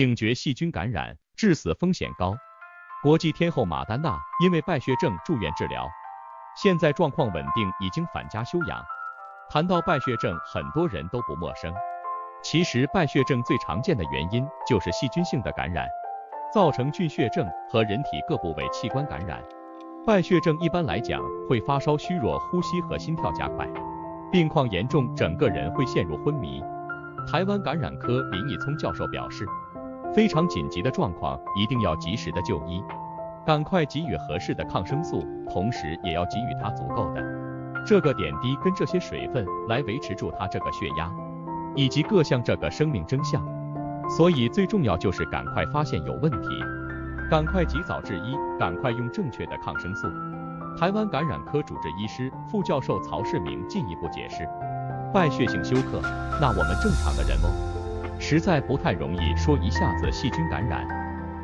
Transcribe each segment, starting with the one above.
警觉细菌感染，致死风险高。国际天后马丹娜因为败血症住院治疗，现在状况稳定，已经返家休养。谈到败血症，很多人都不陌生。其实败血症最常见的原因就是细菌性的感染，造成菌血症和人体各部位器官感染。败血症一般来讲会发烧、虚弱、呼吸和心跳加快，病况严重，整个人会陷入昏迷。台湾感染科林义聪教授表示，非常紧急的状况一定要及时的就医，赶快给予合适的抗生素，同时也要给予他足够的。这个点滴跟这些水分来维持住他这个血压。以及各项这个生命征象，所以最重要就是赶快发现有问题，赶快及早治医，赶快用正确的抗生素。台湾感染科主治医师、副教授曹世明进一步解释，败血性休克，那我们正常的人哦，实在不太容易说一下子细菌感染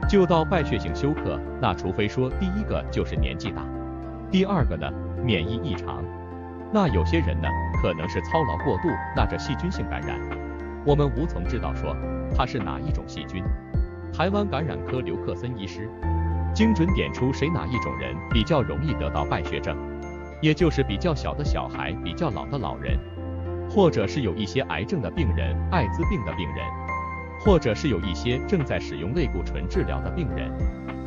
就到败血性休克，那除非说第一个就是年纪大，第二个呢免疫异常。那有些人呢，可能是操劳过度，那这细菌性感染，我们无从知道说它是哪一种细菌。台湾感染科刘克森医师精准点出谁哪一种人比较容易得到败血症，也就是比较小的小孩、比较老的老人，或者是有一些癌症的病人、艾滋病的病人，或者是有一些正在使用类固醇治疗的病人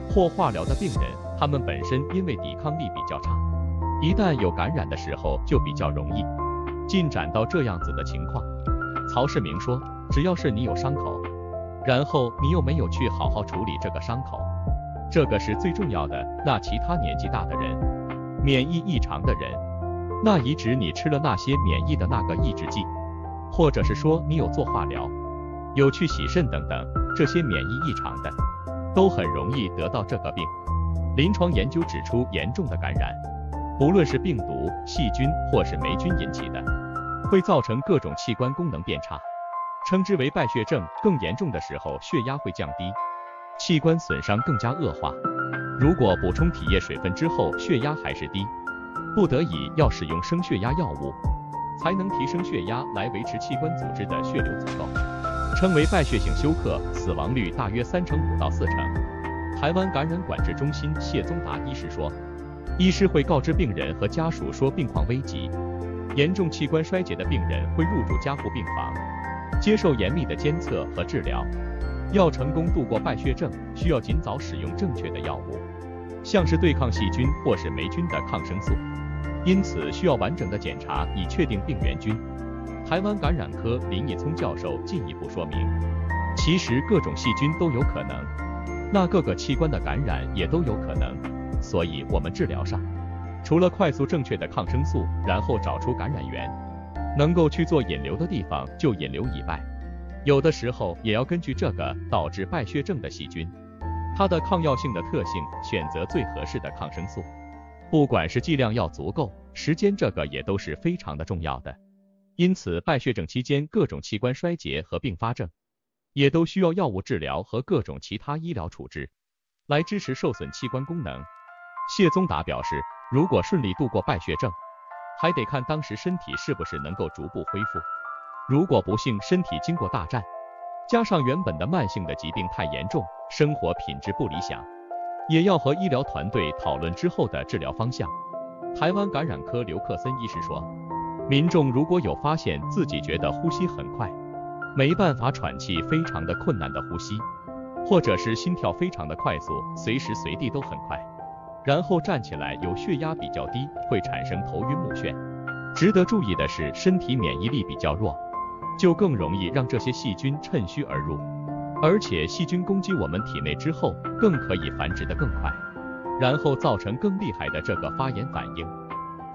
或化疗的病人，他们本身因为抵抗力比较差。一旦有感染的时候，就比较容易进展到这样子的情况。曹世明说，只要是你有伤口，然后你又没有去好好处理这个伤口，这个是最重要的。那其他年纪大的人、免疫异常的人，那移植你吃了那些免疫的那个抑制剂，或者是说你有做化疗、有去洗肾等等，这些免疫异常的，都很容易得到这个病。临床研究指出，严重的感染。不论是病毒、细菌或是霉菌引起的，会造成各种器官功能变差，称之为败血症。更严重的时候，血压会降低，器官损伤更加恶化。如果补充体液水分之后血压还是低，不得已要使用升血压药物，才能提升血压来维持器官组织的血流足够，称为败血性休克，死亡率大约三成五到四成。台湾感染管制中心谢宗达医师说。医师会告知病人和家属说病况危急，严重器官衰竭的病人会入住加护病房，接受严密的监测和治疗。要成功度过败血症，需要尽早使用正确的药物，像是对抗细菌或是霉菌的抗生素。因此需要完整的检查以确定病原菌。台湾感染科林义聪教授进一步说明，其实各种细菌都有可能，那各个器官的感染也都有可能。所以，我们治疗上，除了快速正确的抗生素，然后找出感染源，能够去做引流的地方就引流以外，有的时候也要根据这个导致败血症的细菌，它的抗药性的特性，选择最合适的抗生素。不管是剂量要足够，时间这个也都是非常的重要的。因此，败血症期间各种器官衰竭和并发症，也都需要药物治疗和各种其他医疗处置，来支持受损器官功能。谢宗达表示，如果顺利度过败血症，还得看当时身体是不是能够逐步恢复。如果不幸身体经过大战，加上原本的慢性的疾病太严重，生活品质不理想，也要和医疗团队讨论之后的治疗方向。台湾感染科刘克森医师说，民众如果有发现自己觉得呼吸很快，没办法喘气，非常的困难的呼吸，或者是心跳非常的快速，随时随地都很快。然后站起来有血压比较低，会产生头晕目眩。值得注意的是，身体免疫力比较弱，就更容易让这些细菌趁虚而入。而且细菌攻击我们体内之后，更可以繁殖的更快，然后造成更厉害的这个发炎反应。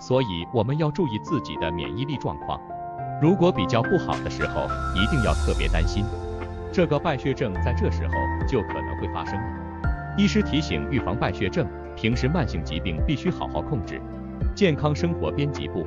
所以我们要注意自己的免疫力状况。如果比较不好的时候，一定要特别担心，这个败血症在这时候就可能会发生了。医师提醒，预防败血症。平时慢性疾病必须好好控制。健康生活编辑部。